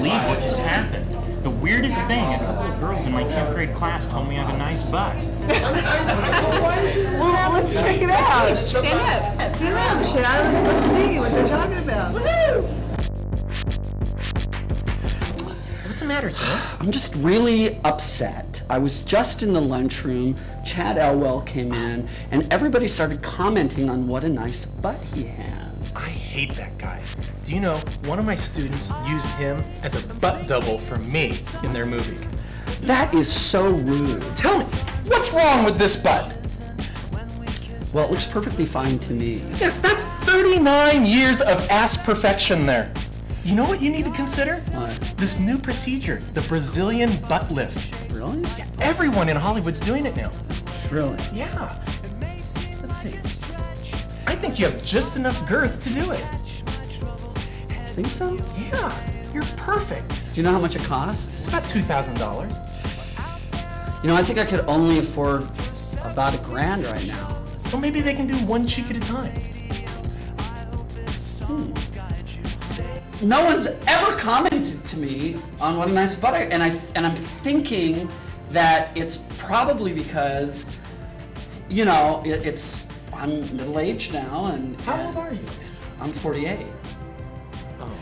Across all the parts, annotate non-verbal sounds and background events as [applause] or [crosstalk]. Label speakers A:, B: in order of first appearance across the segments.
A: believe what just happened. The weirdest thing, a couple of girls in my 10th grade class told me I have a nice butt. [laughs]
B: Well, let's check it out.
C: Stand up.
B: Stand up, Chad. Let's see what they're talking about.
A: What's the matter, Sam?
D: I'm just really upset. I was just in the lunchroom. Chad Elwell came in, and everybody started commenting on what a nice butt he has.
E: I hate that guy. Do you know, one of my students used him as a butt double for me in their movie.
D: That is so rude.
E: Tell me, what's wrong with this butt?
D: Well, it looks perfectly fine to me.
E: Yes, that's 39 years of ass perfection there. You know what you need to consider?
D: What?
E: This new procedure, the Brazilian butt lift.
D: Really?
E: Yeah, everyone in Hollywood's doing it now.
D: Really?
E: Yeah. Let's see. I think you have just enough girth to do it.
D: Think so?
E: Yeah, you're perfect.
D: Do you know how much it costs?
E: It's about $2,000.
D: You know, I think I could only afford about a grand right now.
E: Well, maybe they can do one cheek at a time. Hmm.
D: No one's ever commented to me on what a nice butt I, and I and I'm thinking that it's probably because, you know, it, it's I'm middle aged now and
E: How old are you?
D: I'm 48.
E: Oh.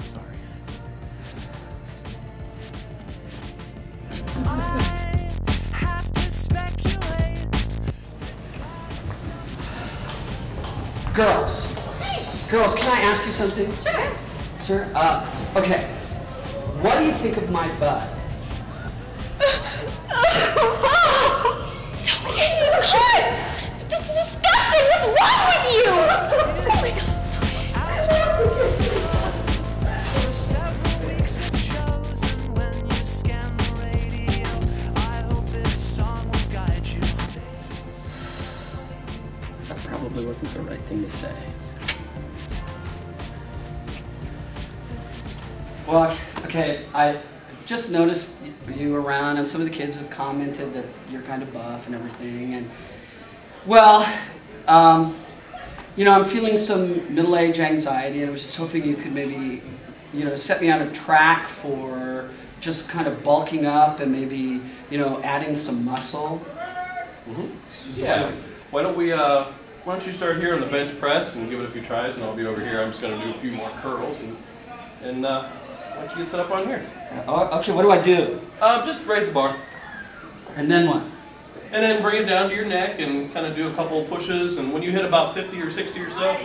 E: Sorry.
D: Girls, girls, can I ask you something?
C: Sure.
D: Sure. Uh, okay. What do you think of my butt? Probably wasn't the right thing to say. Well, okay, I just noticed you around, and some of the kids have commented that you're kind of buff and everything. And well, um, you know, I'm feeling some middle-age anxiety, and I was just hoping you could maybe, you know, set me on a track for just kind of bulking up and maybe, you know, adding some muscle.
F: Yeah. Why don't we, uh, why don't you start here on the bench press and give it a few tries, and I'll be over here. I'm just going to do a few more curls, and, and uh, why don't you get set up on here?
D: Oh, okay, what do I do?
F: Uh, just raise the bar.
D: And then what?
F: And then bring it down to your neck and kind of do a couple of pushes. And when you hit about 50 or 60 or so,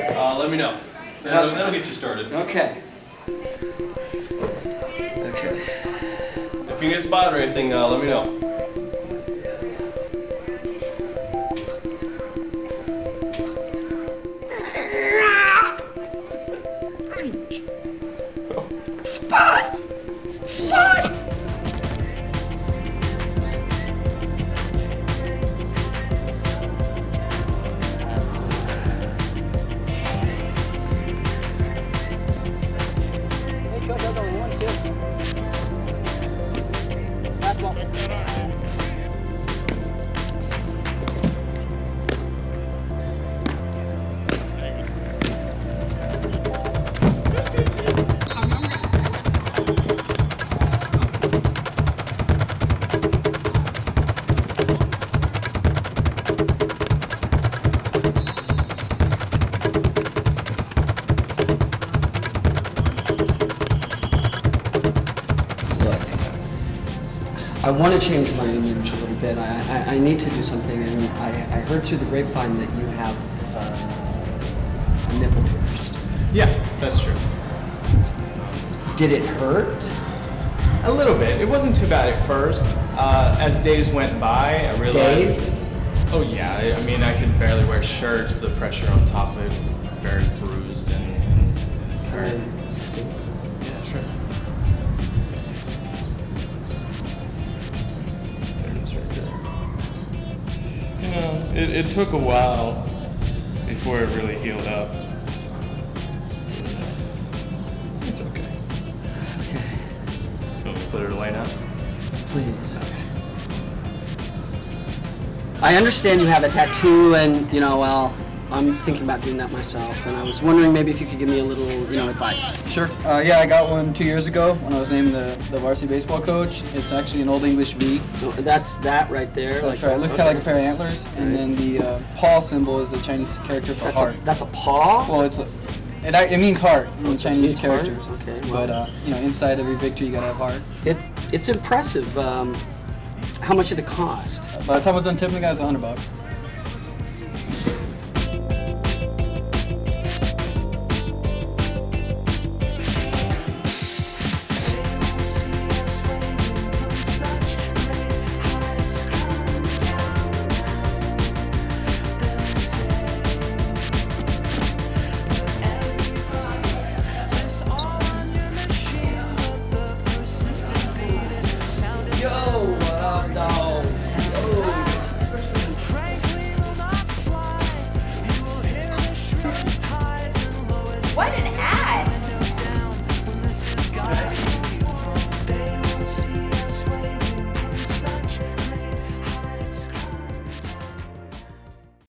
F: uh, let me know. That'll, that'll get you started.
D: Okay. Okay.
F: If you get a spot or anything, uh, let me know.
B: Spot!
D: I want to change my image a little bit. I, I, I need to do something, and I, I heard through the grapevine that you have uh, a nipple pierced.
E: Yeah, that's true.
D: Did it hurt?
G: A little bit. It wasn't too bad at first. Uh, as days went by, I realized.
D: Days?
G: Oh yeah. I, I mean, I could barely wear shirts. The pressure on top of it was very bruised and. Yeah, it, it took a while before it really healed up. It's okay.
D: Okay,
G: You want me to put it away now?
D: please. I understand you have a tattoo, and you know, well, I'm thinking about doing that myself, and I was wondering maybe if you could give me a little, you know, advice.
H: Sure. Uh, yeah, I got one two years ago when I was named the, the varsity baseball coach. It's actually an Old English V.
D: Oh, That's that right there.
H: That's right. It looks kind of like a pair of antlers, and then the uh, paw symbol is a Chinese character for
D: That's
H: heart.
D: a, that's a paw.
H: Well, it's a, it, it means heart in Chinese
D: means heart?
H: characters.
D: Okay,
H: But uh, you know, inside every victory, you gotta have heart.
D: It it's impressive. Um, how much did it cost?
H: By the time I was done tipping the guys, a hundred bucks.